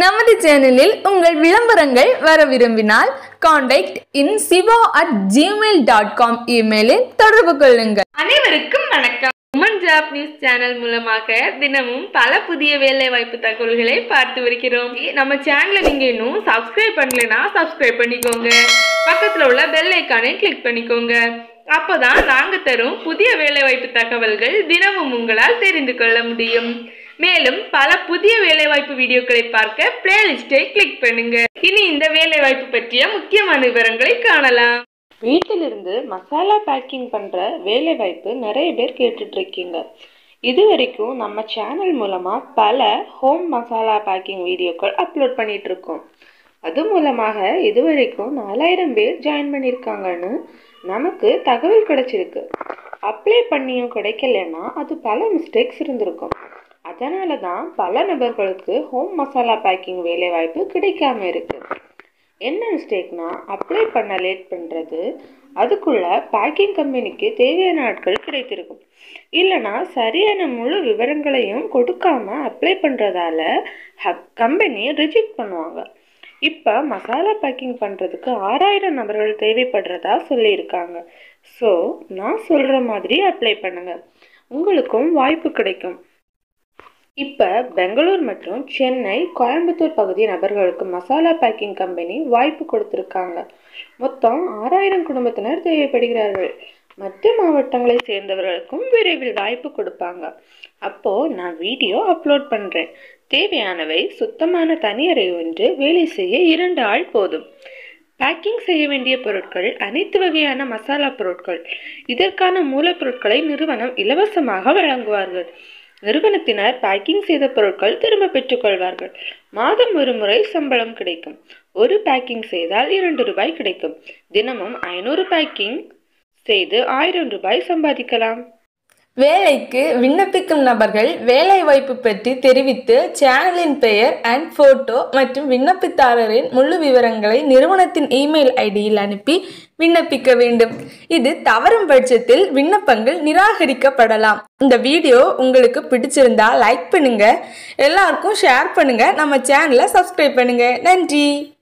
நமது சேனலில் உங்கள் விளம்பரங்கள் வர விரும்பினால் contact in Siva at Gmail dot com இமெயிலில் தொடர்பு கொள்ளுங்கள். அனைவருக்கும் வணக்கம். உமன் ஜாப் நியூஸ் சேனல் மூலமாக தினமும் பல புதிய வேலை வாய்ப்பு தகவல்களை பார்த்து வருகிறோம். நம்ம சேனலை நீங்க இன்னும் சப்ஸ்கிரைப் பண்ணலைன்னா சப்ஸ்கிரைப் பண்ணிக்கோங்க. பக்கத்துல உள்ள பெல் ஐக்கானை கிளிக் பண்ணிக்கோங்க. அப்போதான் நாங்கள் தரும் புதிய வேலை வாய்ப்பு தகவல்கள் தினமும் உங்களால் தெரிந்து கொள்ள முடியும். மேலும் பல புதிய வேலைவாய்ப்பு வீடியோக்களை பார்க்க பிளேலிஸ்டை கிளிக் பண்ணுங்க. இனி இந்த வேலைவாய்ப்பு பற்றிய முக்கியமான விவரங்களை காணலாம். வீட்டிலிருந்து மசாலா பேக்கிங் பண்ணுற வேலைவாய்ப்பு நிறைய பேர் கேட்டுட்டு இருக்கீங்க இது வரைக்கும் நம்ம சேனல் மூலமாக பல ஹோம் மசாலா பேக்கிங் வீடியோக்கள் அப்லோட் பண்ணிட்டு இருக்கோம் அது மூலமாக இது வரைக்கும் நாலாயிரம் பேர் ஜாயின் பண்ணியிருக்காங்கன்னு நமக்கு தகவல் கிடைச்சிருக்கு. அப்ளை பண்ணியும் கிடைக்கலன்னா அது பல மிஸ்டேக்ஸ் இருந்திருக்கும். அதனால தான் பல நபர்களுக்கு ஹோம் மசாலா பேக்கிங் வேலை வாய்ப்பு கிடைக்காம இருக்கு. என்ன மிஸ்டேக்னா அப்ளை பண்ண லேட் பண்ணுறது அதுக்குள்ள பேக்கிங் கம்பெனிக்கு தேவையான ஆட்கள் கிடைத்திருக்கும். இல்லைனா சரியான முழு விவரங்களையும் கொடுக்காம அப்ளை பண்ணுறதால கம்பெனி ரிஜெக்ட் பண்ணுவாங்க. இப்போ மசாலா பேக்கிங் பண்ணுறதுக்கு ஆறாயிரம் நபர்கள் தேவைப்படுறதா சொல்லியிருக்காங்க. ஸோ நான் சொல்கிற மாதிரி அப்ளை பண்ணுங்கள் உங்களுக்கும் வாய்ப்பு கிடைக்கும். இப்போ பெங்களூர் மற்றும் சென்னை கோயம்புத்தூர் பகுதி நபர்களுக்கு மசாலா பேக்கிங் கம்பெனி வாய்ப்பு கொடுத்துருக்காங்க. மொத்தம் ஆறாயிரம் குடும்பத்தினர் தேவைப்படுகிறார்கள். மற்ற மாவட்டங்களை சேர்ந்தவர்களுக்கும் விரைவில் வாய்ப்பு கொடுப்பாங்க. அப்போது நான் வீடியோ அப்லோட் பண்ணுறேன் தேவையானவை சுத்தமான தனியறை ஒன்று வேலை செய்ய இரண்டு ஆள் போதும். பேக்கிங் செய்ய வேண்டிய பொருட்கள் அனைத்து வகையான மசாலா பொருட்கள். இதற்கான மூலப்பொருட்களை நிறுவனம் இலவசமாக வழங்குவார்கள். நிறுவனத்தினர் பேக்கிங் செய்த பொருட்கள் திரும்ப பெற்றுக்கொள்வார்கள் மாதம் ஒரு முறை சம்பளம் கிடைக்கும். ஒரு பேக்கிங் செய்தால் இரண்டு ரூபாய் கிடைக்கும். தினமும் ஐநூறு பேக்கிங் செய்து ஆயிரம் ரூபாய் சம்பாதிக்கலாம். வேலைக்கு விண்ணப்பிக்கும் நபர்கள் வேலை வாய்ப்பு பற்றி தெரிவித்து சேனலின் பெயர் அண்ட் போட்டோ மற்றும் விண்ணப்பதாரரின் முழு விவரங்களை நிறுவனத்தின் இமெயில் ஐடியில் அனுப்பி விண்ணப்பிக்க வேண்டும். இது தவறும் பட்சத்தில் விண்ணப்பங்கள் நிராகரிக்கப்படலாம். இந்த வீடியோ உங்களுக்கு பிடிச்சிருந்தா லைக் பண்ணுங்க. எல்லாருக்கும் ஷேர் பண்ணுங்க. நம்ம சேனலை சப்ஸ்கிரைப் பண்ணுங்க. நன்றி.